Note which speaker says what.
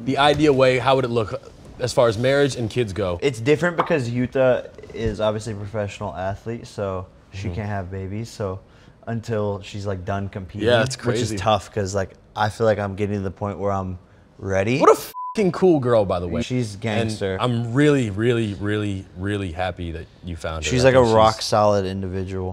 Speaker 1: The idea way, how would it look as far as marriage and kids go?
Speaker 2: It's different because Jutta is obviously a professional athlete, so she
Speaker 1: mm.
Speaker 2: can't have babies. So until she's like done competing,
Speaker 1: Yeah, that's
Speaker 2: which is tough because like I feel like I'm getting to the point where I'm ready.
Speaker 1: What a fucking cool girl, by the way.
Speaker 2: She's
Speaker 1: And. I'm really, really, really, really happy that you found her.
Speaker 2: She's like a rock solid individual.